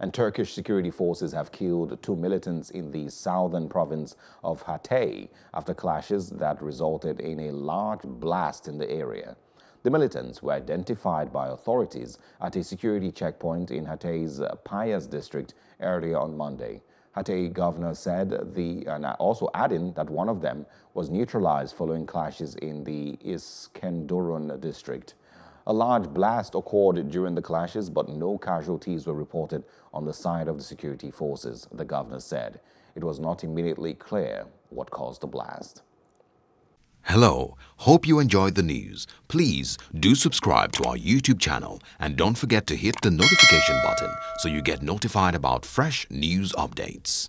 and Turkish security forces have killed two militants in the southern province of Hatay after clashes that resulted in a large blast in the area. The militants were identified by authorities at a security checkpoint in Hatay's Payas district earlier on Monday. Hatay governor said the, and also adding that one of them was neutralized following clashes in the Iskenderun district. A large blast occurred during the clashes, but no casualties were reported on the side of the security forces, the governor said. It was not immediately clear what caused the blast. Hello, hope you enjoyed the news. Please do subscribe to our YouTube channel and don't forget to hit the notification button so you get notified about fresh news updates.